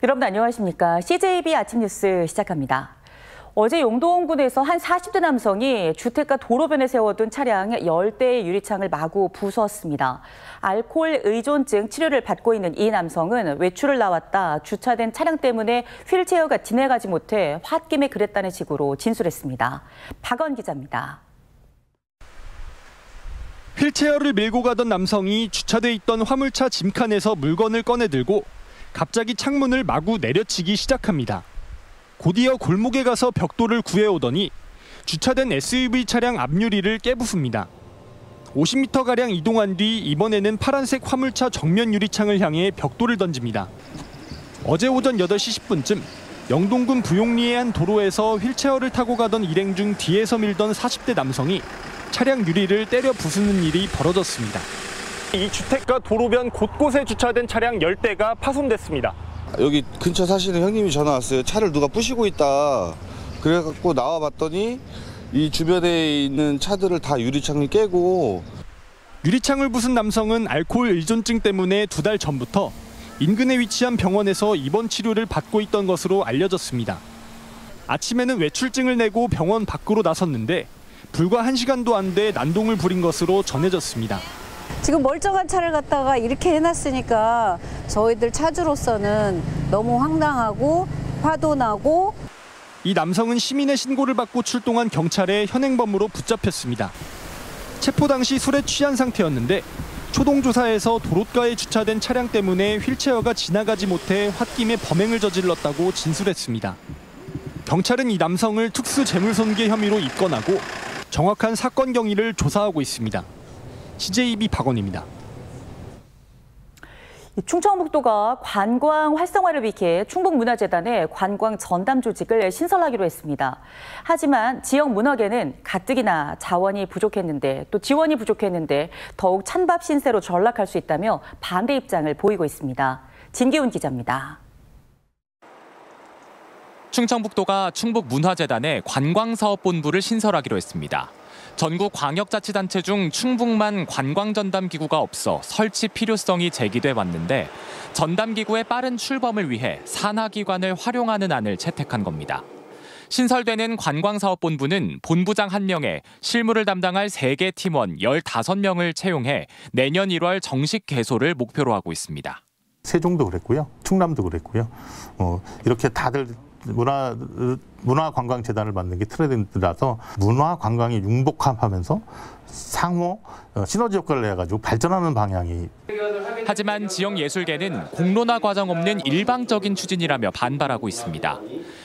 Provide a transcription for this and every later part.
여러분 안녕하십니까. CJB 아침 뉴스 시작합니다. 어제 용동군에서 한 40대 남성이 주택가 도로변에 세워둔 차량 10대의 유리창을 마구 부수었습니다. 알코올 의존증 치료를 받고 있는 이 남성은 외출을 나왔다 주차된 차량 때문에 휠체어가 지나가지 못해 홧김에 그랬다는 식으로 진술했습니다. 박원 기자입니다. 휠체어를 밀고 가던 남성이 주차돼 있던 화물차 짐칸에서 물건을 꺼내 들고 갑자기 창문을 마구 내려치기 시작합니다. 곧이어 골목에 가서 벽돌을 구해오더니 주차된 SUV 차량 앞유리를 깨부숩니다. 50m가량 이동한 뒤 이번에는 파란색 화물차 정면 유리창을 향해 벽돌을 던집니다. 어제 오전 8시 10분쯤 영동군 부용리의 한 도로에서 휠체어를 타고 가던 일행 중 뒤에서 밀던 40대 남성이 차량 유리를 때려 부수는 일이 벌어졌습니다. 이 주택가 도로변 곳곳에 주차된 차량 10대가 파손됐습니다. 여기 근처 사시는 형님이 전화 왔어요. 차를 누가 부시고 있다. 그래갖고 나와봤더니 이 주변에 있는 차들을 다 유리창을 깨고 유리창을 부순 남성은 알코올 의존증 때문에 두 달 전부터 인근에 위치한 병원에서 입원 치료를 받고 있던 것으로 알려졌습니다. 아침에는 외출증을 내고 병원 밖으로 나섰는데 불과 1시간도 안 돼 난동을 부린 것으로 전해졌습니다. 지금 멀쩡한 차를 갖다가 이렇게 해놨으니까 저희들 차주로서는 너무 황당하고 화도 나고 이 남성은 시민의 신고를 받고 출동한 경찰에 현행범으로 붙잡혔습니다. 체포 당시 술에 취한 상태였는데 초동 조사에서 도로가에 주차된 차량 때문에 휠체어가 지나가지 못해 홧김에 범행을 저질렀다고 진술했습니다. 경찰은 이 남성을 특수 재물손괴 혐의로 입건하고 정확한 사건 경위를 조사하고 있습니다. CJB 박원입니다. 충청북도가 관광 활성화를 위해 충북문화재단에 관광 전담 조직을 신설하기로 했습니다. 하지만 지역 문화계는 가뜩이나 자원이 부족했는데 또 지원이 부족했는데 더욱 찬밥 신세로 전락할 수 있다며 반대 입장을 보이고 있습니다. 진기훈 기자입니다. 충청북도가 충북문화재단에 관광사업본부를 신설하기로 했습니다. 전국 광역자치단체 중 충북만 관광전담기구가 없어 설치 필요성이 제기돼 왔는데 전담기구의 빠른 출범을 위해 산하기관을 활용하는 안을 채택한 겁니다. 신설되는 관광사업본부는 본부장 1명에 실무를 담당할 3개 팀원 15명을 채용해 내년 1월 정식 개소를 목표로 하고 있습니다. 세종도 그랬고요. 충남도 그랬고요. 어, 이렇게 다들 문화 문화관광재단을 만든 게 트렌드라서 문화관광이 융복합하면서 상호 어, 시너지 효과를 내가지고 발전하는 방향이. 하지만 지역 예술계는 공론화 과정 없는 일방적인 추진이라며 반발하고 있습니다.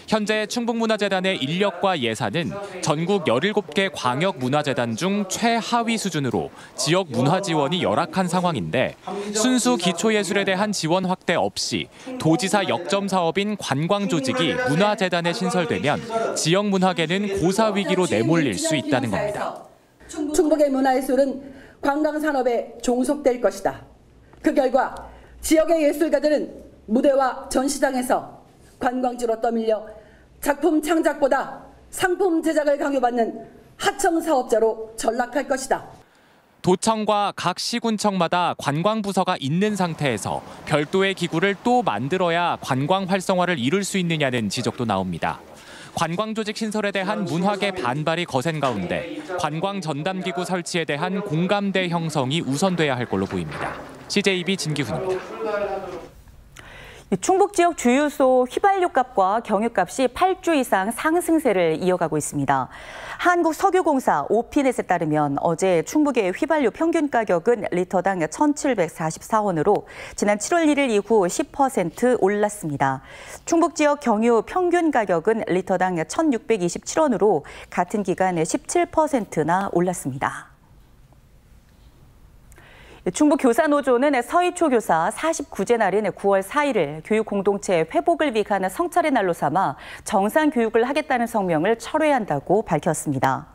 현재 충북문화재단의 인력과 예산은 전국 17개 광역문화재단 중 최하위 수준으로 지역 문화 지원이 열악한 상황인데 순수 기초예술에 대한 지원 확대 없이 도지사 역점 사업인 관광 조직이 문화재단에 신설되면 지역 문화계는 고사 위기로 내몰릴 수 있다는 겁니다. 충북의 문화예술은 관광산업에 종속될 것이다. 그 결과 지역의 예술가들은 무대와 전시장에서 관광지로 떠밀려 작품 창작보다 상품 제작을 강요받는 하청 사업자로 전락할 것이다. 도청과 각 시군청마다 관광부서가 있는 상태에서 별도의 기구를 또 만들어야 관광 활성화를 이룰 수 있느냐는 지적도 나옵니다. 관광 조직 신설에 대한 문화계 반발이 거센 가운데 관광 전담기구 설치에 대한 공감대 형성이 우선돼야 할 걸로 보입니다. CJB 진기훈입니다. 충북 지역 주유소 휘발유 값과 경유값이 8주 이상 상승세를 이어가고 있습니다. 한국석유공사 오피넷에 따르면 어제 충북의 휘발유 평균 가격은 리터당 1,744원으로 지난 7월 1일 이후 10% 올랐습니다. 충북 지역 경유 평균 가격은 리터당 1,627원으로 같은 기간 17%나 올랐습니다. 충북 교사노조는 서희초 교사 49제 날인 9월 4일을 교육 공동체 회복을 위한 성찰의 날로 삼아 정상 교육을 하겠다는 성명을 철회한다고 밝혔습니다.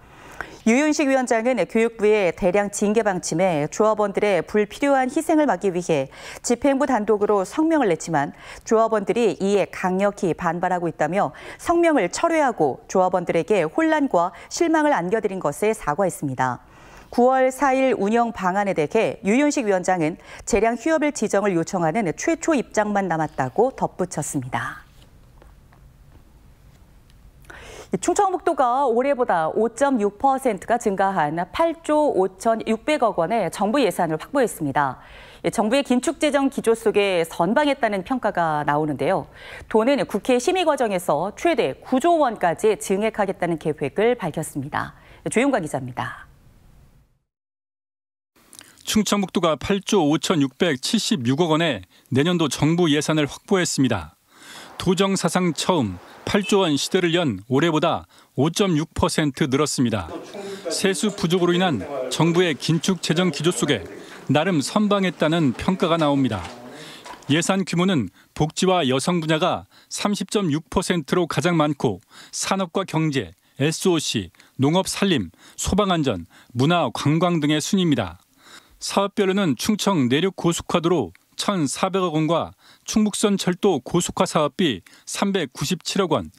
유윤식 위원장은 교육부의 대량 징계 방침에 조합원들의 불필요한 희생을 막기 위해 집행부 단독으로 성명을 냈지만 조합원들이 이에 강력히 반발하고 있다며 성명을 철회하고 조합원들에게 혼란과 실망을 안겨드린 것에 사과했습니다. 9월 4일 운영 방안에 대해 유윤식 위원장은 재량 휴업일 지정을 요청하는 최초 입장만 남았다고 덧붙였습니다. 충청북도가 올해보다 5.6%가 증가한 8조 5,600억 원의 정부 예산을 확보했습니다. 정부의 긴축 재정 기조 속에 선방했다는 평가가 나오는데요. 도는 국회 심의 과정에서 최대 9조 원까지 증액하겠다는 계획을 밝혔습니다. 조용관 기자입니다. 충청북도가 8조 5,676억 원의 내년도 정부 예산을 확보했습니다. 도정 사상 처음 8조 원 시대를 연 올해보다 5.6% 늘었습니다. 세수 부족으로 인한 정부의 긴축 재정 기조 속에 나름 선방했다는 평가가 나옵니다. 예산 규모는 복지와 여성 분야가 30.6%로 가장 많고 산업과 경제, SOC, 농업 산림, 소방안전, 문화 관광 등의 순입니다. 사업별로는 충청 내륙 고속화도로 1,400억 원과 충북선 철도 고속화 사업비 397억 원,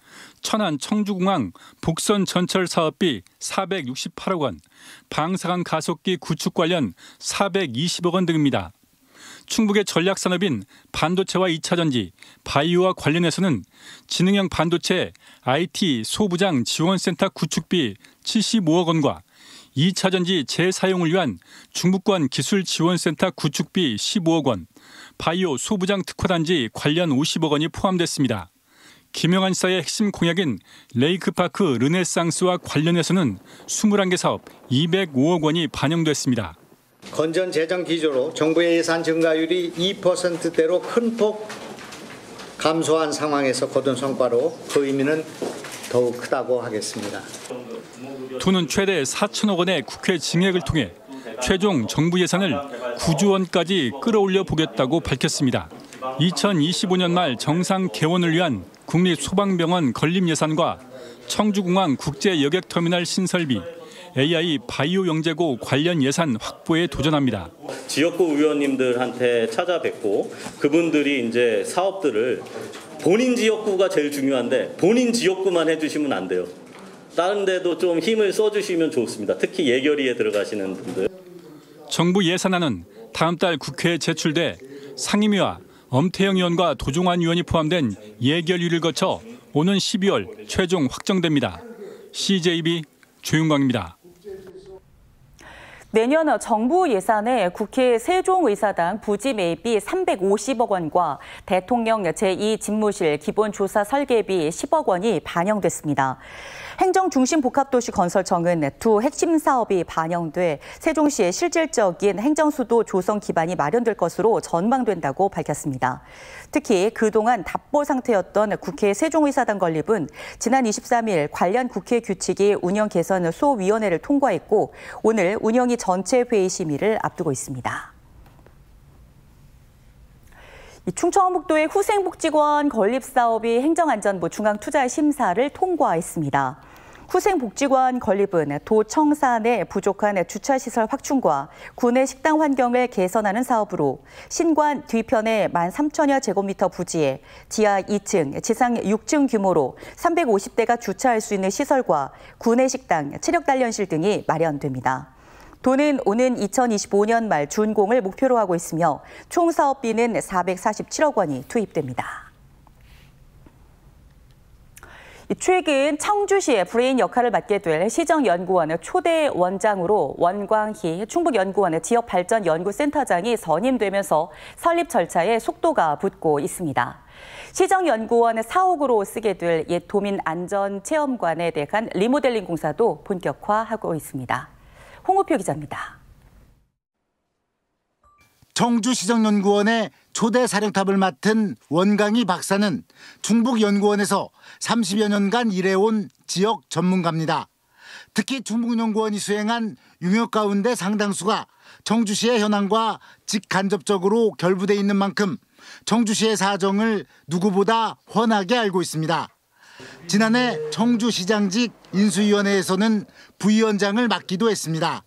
천안 청주공항 복선 전철 사업비 468억 원, 방사강 가속기 구축 관련 420억 원 등입니다. 충북의 전략 산업인 반도체와 2차 전지, 바이오와 관련해서는 지능형 반도체 IT 소부장 지원센터 구축비 75억 원과 2차 전지 재사용을 위한 중부권 기술지원센터 구축비 15억 원, 바이오 소부장 특화단지 관련 50억 원이 포함됐습니다. 김영한 씨의 핵심 공약인 레이크파크 르네상스와 관련해서는 21개 사업 205억 원이 반영됐습니다. 건전 재정 기조로 정부의 예산 증가율이 2%대로 큰 폭 감소한 상황에서 거둔 성과로 그 의미는 더욱 크다고 하겠습니다. 도는 최대 4천억 원의 국회 증액을 통해 최종 정부 예산을 9조 원까지 끌어올려 보겠다고 밝혔습니다. 2025년 말 정상 개원을 위한 국립소방병원 건립 예산과 청주공항 국제 여객터미널 신설비, AI 바이오 영재고 관련 예산 확보에 도전합니다. 지역구 의원님들한테 찾아뵙고 그분들이 이제 사업들을 본인 지역구가 제일 중요한데 본인 지역구만 해주시면 안 돼요. 다른 데도 좀 힘을 써주시면 좋습니다. 특히 예결위에 들어가시는 분들. 정부 예산안은 다음 달 국회에 제출돼 상임위와 엄태영 의원과 도종환 의원이 포함된 예결위를 거쳐 오는 12월 최종 확정됩니다. CJB 조윤광입니다. 내년 정부 예산에 국회 세종의사당 부지 매입비 350억 원과 대통령 제2집무실 기본조사 설계비 10억 원이 반영됐습니다. 행정 중심 복합도시 건설청은 두 핵심 사업이 반영돼 세종시의 실질적인 행정 수도 조성 기반이 마련될 것으로 전망된다고 밝혔습니다. 특히 그동안 답보 상태였던 국회 세종의사당 건립은 지난 23일 관련 국회 규칙이 운영 개선 소위원회를 통과했고 오늘 운영이 전체 회의 심의를 앞두고 있습니다. 충청북도의 후생복지관 건립 사업이 행정안전부 중앙투자심사를 통과했습니다. 후생복지관 건립은 도청사 내 부족한 주차시설 확충과 구내 식당 환경을 개선하는 사업으로 신관 뒤편의 1만 3천여 제곱미터 부지에 지하 2층, 지상 6층 규모로 350대가 주차할 수 있는 시설과 구내 식당, 체력 단련실 등이 마련됩니다. 도는 오는 2025년 말 준공을 목표로 하고 있으며 총 사업비는 447억 원이 투입됩니다. 최근 청주시의 브레인 역할을 맡게 될 시정연구원의 초대 원장으로 원광희 충북연구원의 지역발전연구센터장이 선임되면서 설립 절차에 속도가 붙고 있습니다. 시정연구원의 사옥으로 쓰게 될 옛 도민 안전체험관에 대한 리모델링 공사도 본격화하고 있습니다. 홍우표 기자입니다. 청주시정연구원의 초대 사령탑을 맡은 원광희 박사는 중북연구원에서 30여 년간 일해온 지역 전문가입니다. 특히 중북연구원이 수행한 융역 가운데 상당수가 청주시의 현황과 직간접적으로 결부돼 있는 만큼 청주시의 사정을 누구보다 훤하게 알고 있습니다. 지난해 청주시장직 인수위원회에서는 부위원장을 맡기도 했습니다.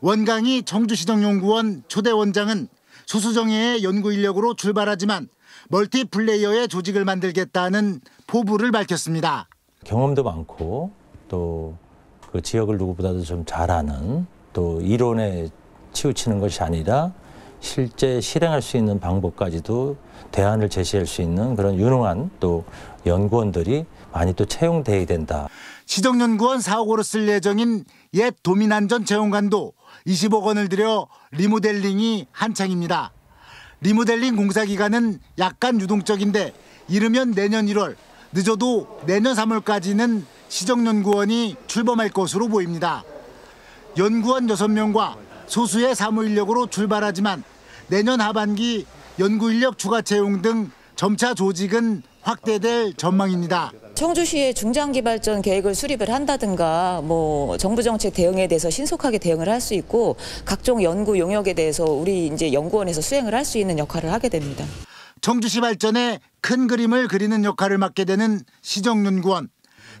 원강희 청주시정연구원 초대 원장은 소수정예의 연구 인력으로 출발하지만 멀티플레이어의 조직을 만들겠다는 포부를 밝혔습니다. 경험도 많고 또 그 지역을 누구보다도 좀 잘 아는 또 이론에 치우치는 것이 아니라 실제 실행할 수 있는 방법까지도 대안을 제시할 수 있는 그런 유능한 또 연구원들이 많이 또 채용돼야 된다. 시정연구원 4억으로 쓸 예정인 옛 도민안전 재원관도 20억 원을 들여 리모델링이 한창입니다. 리모델링 공사 기간은 약간 유동적인데 이르면 내년 1월, 늦어도 내년 3월까지는 시정연구원이 출범할 것으로 보입니다. 연구원 6명과 소수의 사무 인력으로 출발하지만 내년 하반기 연구 인력 추가 채용 등 점차 조직은 확대될 전망입니다. 청주시의 중장기 발전 계획을 수립을 한다든가 뭐 정부 정책 대응에 대해서 신속하게 대응을 할 수 있고 각종 연구 용역에 대해서 우리 이제 연구원에서 수행을 할 수 있는 역할을 하게 됩니다. 청주시 발전에 큰 그림을 그리는 역할을 맡게 되는 시정연구원.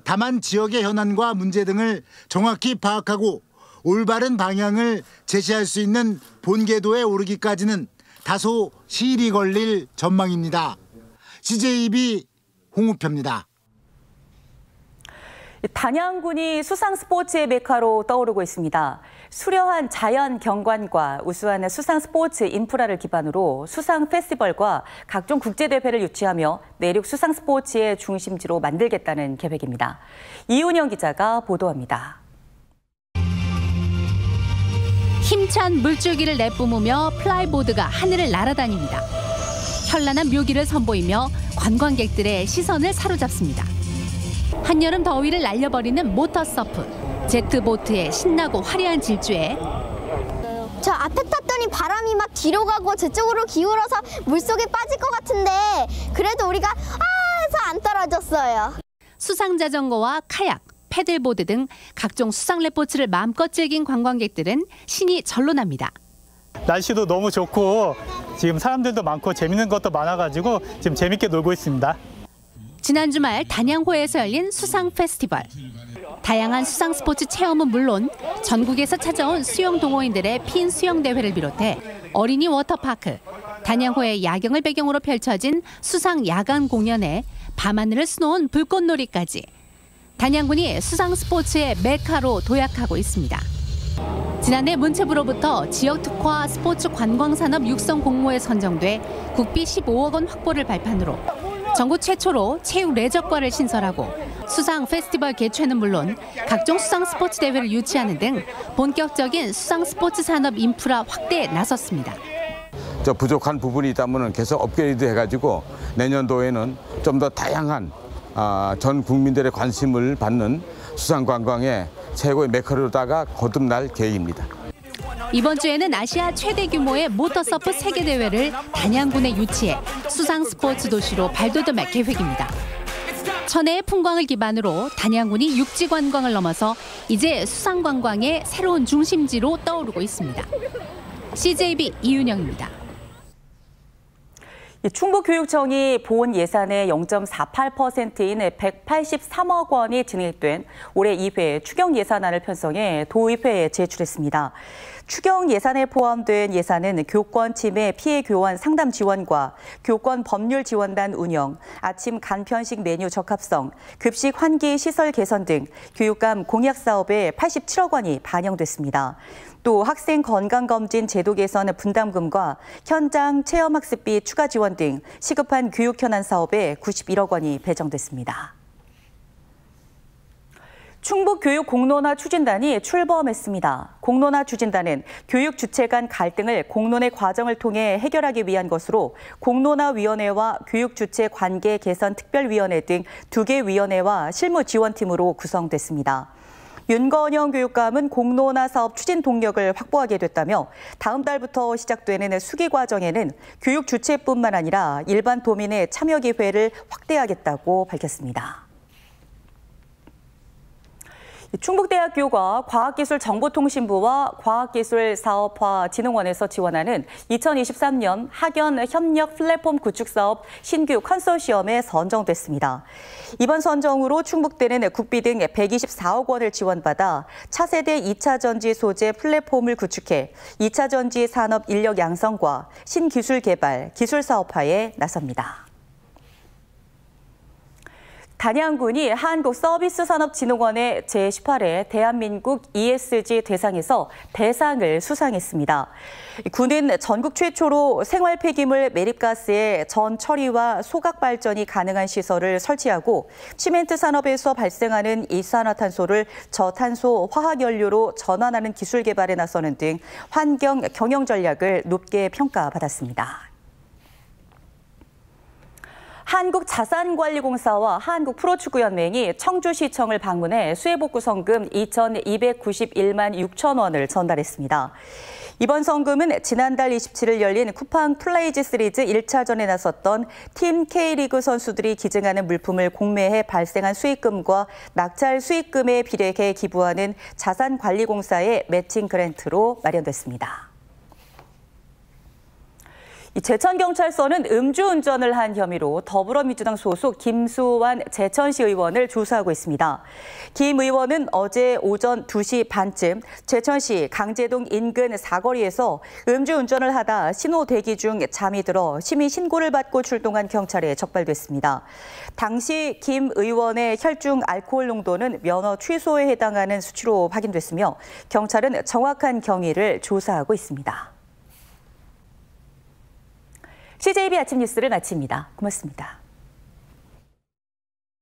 다만 지역의 현안과 문제 등을 정확히 파악하고 올바른 방향을 제시할 수 있는 본궤도에 오르기까지는 다소 시일이 걸릴 전망입니다. CJB 홍우표입니다. 단양군이 수상 스포츠의 메카로 떠오르고 있습니다. 수려한 자연 경관과 우수한 수상 스포츠 인프라를 기반으로 수상 페스티벌과 각종 국제 대회를 유치하며 내륙 수상 스포츠의 중심지로 만들겠다는 계획입니다. 이훈영 기자가 보도합니다. 힘찬 물줄기를 내뿜으며 flyboard가 하늘을 날아다닙니다. 현란한 묘기를 선보이며 관광객들의 시선을 사로잡습니다. 한여름 더위를 날려버리는 motor surf, 제트보트의 신나고 화려한 질주에 저 앞에 탔더니 바람이 막 뒤로 가고 저쪽으로 기울어서 물속에 빠질 것 같은데 그래도 우리가 아 해서 안 떨어졌어요. 수상 자전거와 카약, paddleboard 등 각종 수상 레포츠를 마음껏 즐긴 관광객들은 신이 절로 납니다. 날씨도 너무 좋고 지금 사람들도 많고 재밌는 것도 많아가지고 지금 재밌게 놀고 있습니다. 지난 주말 단양호에서 열린 수상 페스티벌. 다양한 수상 스포츠 체험은 물론 전국에서 찾아온 수영 동호인들의 핀 수영 대회를 비롯해 어린이 워터파크, 단양호의 야경을 배경으로 펼쳐진 수상 야간 공연에 밤하늘을 수놓은 불꽃놀이까지 단양군이 수상 스포츠의 메카로 도약하고 있습니다. 지난해 문체부로부터 지역 특화 스포츠 관광 산업 육성 공모에 선정돼 국비 15억 원 확보를 발판으로 전국 최초로 체육 레저과를 신설하고 수상 페스티벌 개최는 물론 각종 수상 스포츠 대회를 유치하는 등 본격적인 수상 스포츠 산업 인프라 확대에 나섰습니다. 저 부족한 부분이 있다면 계속 업그레이드 해가지고 내년도에는 좀 더 다양한 아, 전 국민들의 관심을 받는 수상 관광의 최고의 메카로다가 거듭날 계획입니다. 이번 주에는 아시아 최대 규모의 motor surf 세계 대회를 단양군에 유치해 수상 스포츠 도시로 발돋움할 계획입니다. 천혜의 풍광을 기반으로 단양군이 육지 관광을 넘어서 이제 수상 관광의 새로운 중심지로 떠오르고 있습니다. CJB 이윤영입니다. 충북교육청이 본 예산의 0.48%인 183억 원이 진행된 올해 2회 추경 예산안을 편성해 도의회에 제출했습니다. 추경 예산에 포함된 예산은 교권 침해 피해 교원 상담 지원과 교권 법률 지원단 운영, 아침 간편식 메뉴 적합성, 급식 환기 시설 개선 등 교육감 공약 사업에 87억 원이 반영됐습니다. 또 학생 건강검진 제도 개선 분담금과 현장 체험학습비 추가 지원 등 시급한 교육 현안 사업에 91억 원이 배정됐습니다. 충북 교육 공론화 추진단이 출범했습니다. 공론화 추진단은 교육 주체 간 갈등을 공론의 과정을 통해 해결하기 위한 것으로 공론화위원회와 교육 주체 관계 개선 특별위원회 등 두 개 위원회와 실무 지원팀으로 구성됐습니다. 윤건영 교육감은 공론화 사업 추진 동력을 확보하게 됐다며 다음 달부터 시작되는 수기 과정에는 교육 주체뿐만 아니라 일반 도민의 참여 기회를 확대하겠다고 밝혔습니다. 충북대학교가 과학기술정보통신부와 과학기술사업화진흥원에서 지원하는 2023년 학연 협력 플랫폼 구축 사업 신규 컨소시엄에 선정됐습니다. 이번 선정으로 충북대는 국비 등 124억 원을 지원받아 차세대 2차 전지 소재 플랫폼을 구축해 2차 전지 산업 인력 양성과 신기술 개발, 기술 사업화에 나섭니다. 단양군이 한국서비스산업진흥원의 제18회 대한민국 ESG 대상에서 대상을 수상했습니다. 군은 전국 최초로 생활 폐기물 매립가스의 전 처리와 소각 발전이 가능한 시설을 설치하고 시멘트 산업에서 발생하는 이산화탄소를 저탄소 화학연료로 전환하는 기술 개발에 나서는 등 환경 경영 전략을 높게 평가받았습니다. 한국자산관리공사와 한국프로축구연맹이 청주시청을 방문해 수해복구 성금 2,291만 6천 원을 전달했습니다. 이번 성금은 지난달 27일 열린 쿠팡 플레이 시리즈 1차전에 나섰던 팀 K리그 선수들이 기증하는 물품을 공매해 발생한 수익금과 낙찰 수익금에 비례해 기부하는 자산관리공사의 matching grant로 마련됐습니다. 제천경찰서는 음주운전을 한 혐의로 더불어민주당 소속 김수환 제천시 의원을 조사하고 있습니다. 김 의원은 어제 오전 2시 반쯤 제천시 강제동 인근 사거리에서 음주운전을 하다 신호 대기 중 잠이 들어 시민 신고를 받고 출동한 경찰에 적발됐습니다. 당시 김 의원의 혈중 알코올 농도는 면허 취소에 해당하는 수치로 확인됐으며 경찰은 정확한 경위를 조사하고 있습니다. CJB 아침 뉴스를 마칩니다. 고맙습니다.